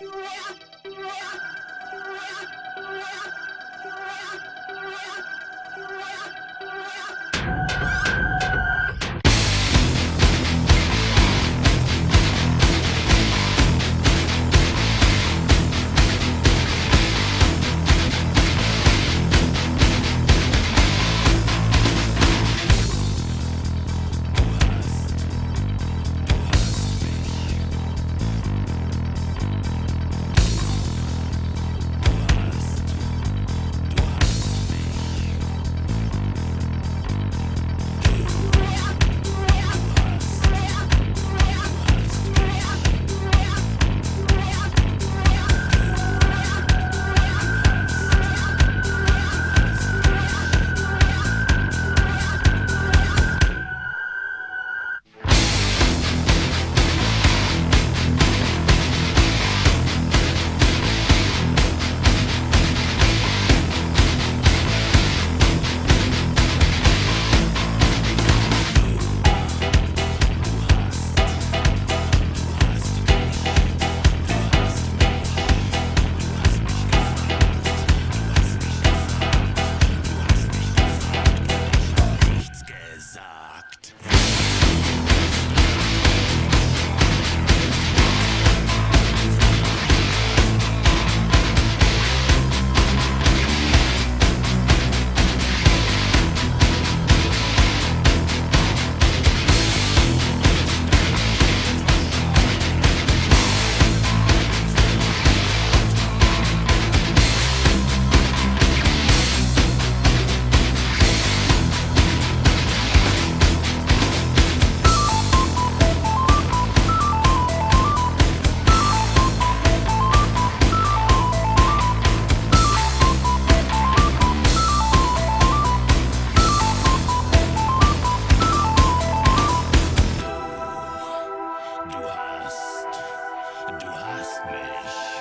Yeah. mich.